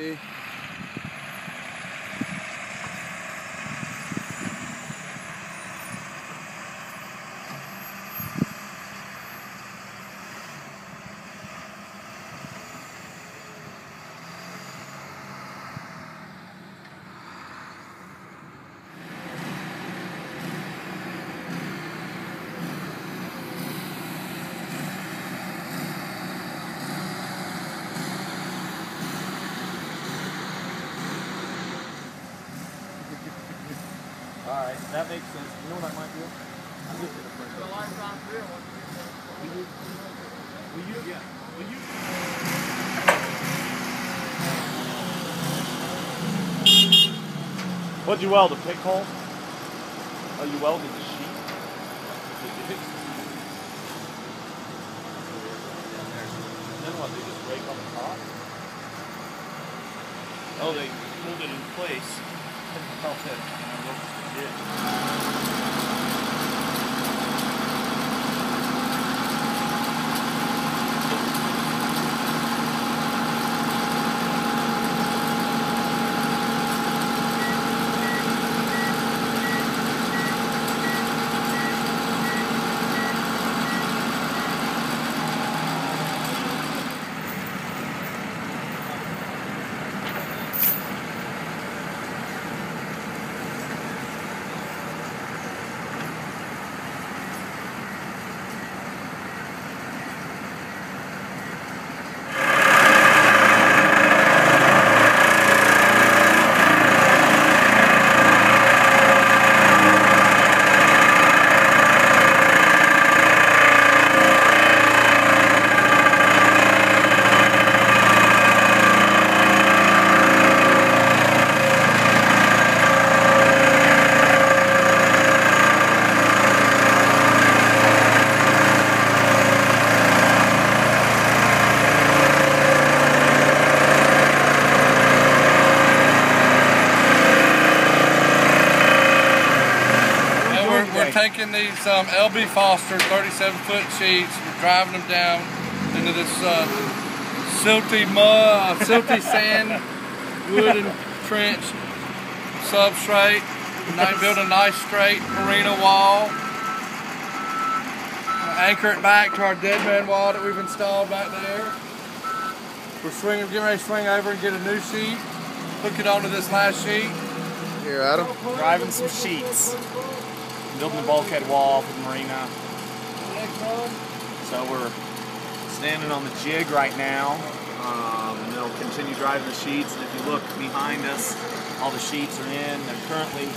See? That makes sense. You know what I might do? I'm just gonna The it. Will you? Will you? Yeah. Will you? What'd you weld? A pick hole? Oh, you welded the sheet? Then what? They just break on the top? Oh, they hold it in place. Yeah. And we're, we're taking these um, LB Foster 37 foot sheets, we're driving them down into this uh, silty mud, uh, silty sand, wooden trench substrate. Ni- Build a nice straight marina wall. Anchor it back to our dead man wall that we've installed back there. We're swinging, getting ready to swing over and get a new sheet. Hook it onto this last sheet. Here, Adam. Driving some sheets. Building the bulkhead wall for the marina. So we're standing on the jig right now. Um, and they'll continue driving the sheets. And if you look behind us, all the sheets are in. They're currently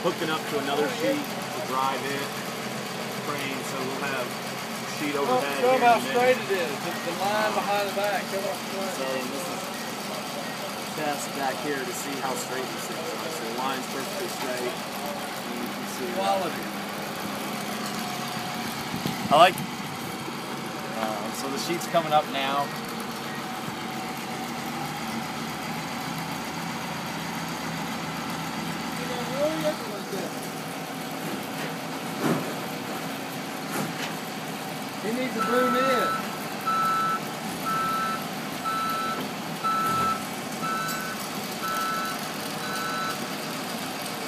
hooking up to another sheet to drive it. Crane, so we'll have sheet overhead. show them how straight it is. The, the line behind the back. Show So this is test back here to see how straight things are. So the line's perfectly straight. And you can see Quality. I like. Uh, so the sheet's coming up now. He needs to boom in.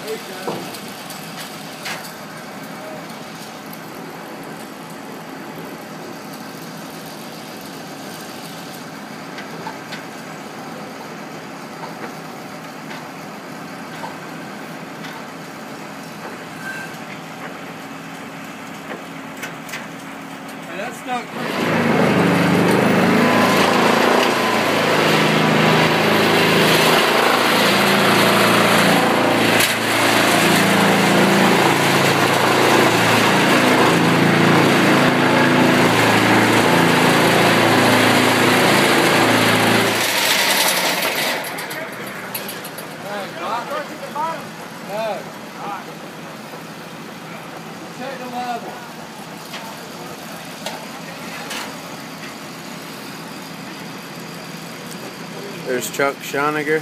There you go. That's not. No. There's Chuck Schoniger.